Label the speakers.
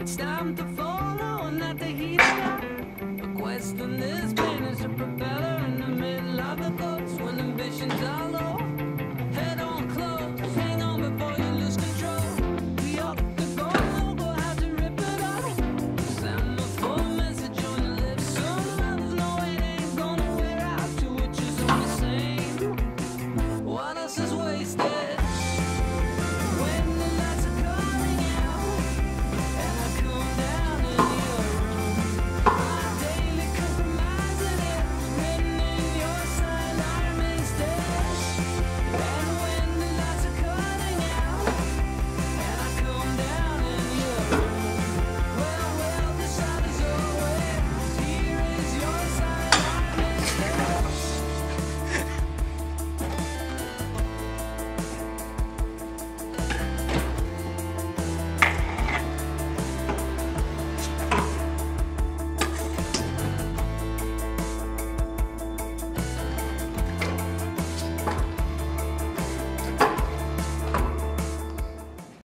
Speaker 1: It's time to follow, not to heat up. The question is.